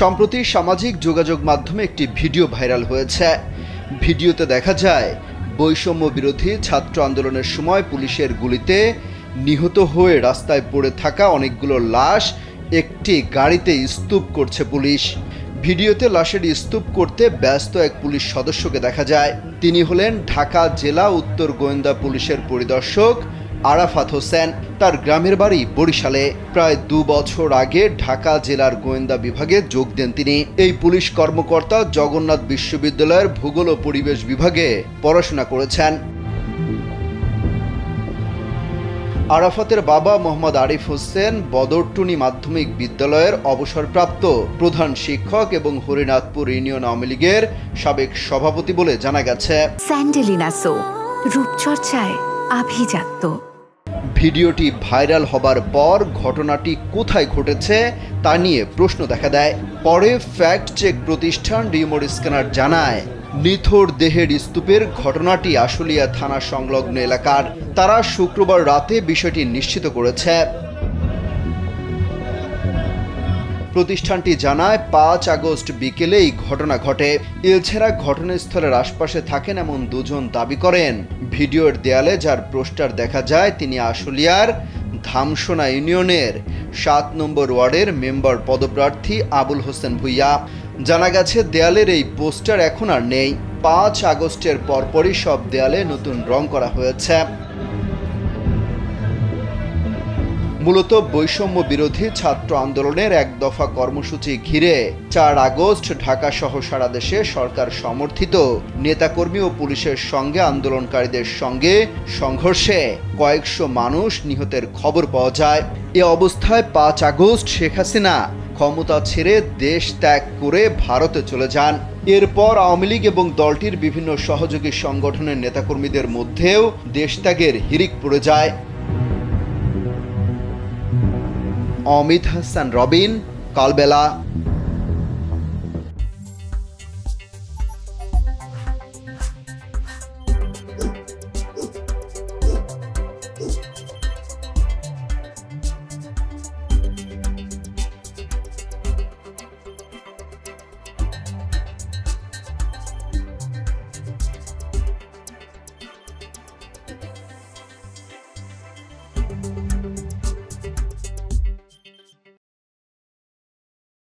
সম্প্রতি সামাজিক যোগাযোগ মাধ্যমে একটি ভিডিও ভাইরাল হয়েছে। ভিডিওতে দেখা যায়, বৈষম্য বিরোধী ছাত্র আন্দোলনের সময় পুলিশের গুলিতে নিহত হয়ে রাস্তায় পড়ে থাকা অনেকগুলো লাশ একটি গাড়িতে স্তূপ করছে পুলিশ। ভিডিওতে লাশের স্তূপ করতে ব্যস্ত এক পুলিশ সদস্যকে দেখা যায়। তিনি হলেন ঢাকা জেলা উত্তর গোয়েন্দা পুলিশের পরিদর্শক আরাফাত হোসেন তার গ্রামের বাড়ি বরিশালে। প্রায় দু বছর আগে ঢাকা জেলার গোয়েন্দা বিভাগে যোগ দেন তিনি। এই পুলিশ কর্মকর্তা জগন্নাথ বিশ্ববিদ্যালয়ের ভূগোল ও পরিবেশ বিভাগে পড়াশোনা করেছেন। আরাফাতের বাবা মোহাম্মদ আরিফ হোসেন বদরটুনি মাধ্যমিক বিদ্যালয়ের অবসরপ্রাপ্ত প্রধান শিক্ষক এবং হরিনাথপুর ইউনিয়ন আওয়ামী লীগের সাবেক সভাপতি বলে জানা গেছে। স্যান্ডেলিনা রূপচর্চায় আভিজাত্য। ভিডিওটি ভাইরাল হবার পর ঘটনাটি কোথায় ঘটেছে তা নিয়ে প্রশ্ন দেখা দেয়। পরে ফ্যাক্ট চেক প্রতিষ্ঠান রিমোট স্ক্যানার জানায়, নিথর দেহের স্তূপের ঘটনাটি আশুলিয়া থানা সংলগ্ন এলাকার। তারা শুক্রবার রাতে বিষয়টি নিশ্চিত করেছে। প্রতিষ্ঠানটি জানায়, পাঁচ আগস্ট বিকেলে এই ঘটনা ঘটে। এছাড়া ঘটনাস্থলের আশপাশে থাকেন এমন দুজন দাবি করেন। ভিডিওর দেয়ালে যার পোস্টার দেখা যায়, তিনি আশুলিয়ার ধামসোনা ইউনিয়নের সাত নম্বর ওয়ার্ডের মেম্বার পদপ্রার্থী আবুল হোসেন ভুইয়া। জানা গেছে, দেয়ালের এই পোস্টার এখন আর নেই। পাঁচ আগস্টের পরপরই সব দেয়ালে নতুন রং করা হয়েছে। মূলত বৈষম্য বিরোধী ছাত্র আন্দোলনের এক দফা কর্মসূচি ঘিরে চার আগস্ট ঢাকা সহ সারা দেশে সরকার সমর্থিত। নেতাকর্মী ও পুলিশের সঙ্গে আন্দোলনকারীদের সঙ্গে সংঘর্ষে কয়েকশো মানুষ নিহতের খবর পাওয়া যায়। এ অবস্থায় পাঁচ আগস্ট শেখ হাসিনা ক্ষমতা ছেড়ে দেশ ত্যাগ করে ভারতে চলে যান। এরপর আওয়ামী লীগ এবং দলটির বিভিন্ন সহযোগী সংগঠনের নেতাকর্মীদের মধ্যেও দেশত্যাগের হিরিক পড়ে যায়। Omid Hassan Robin, Kalbela.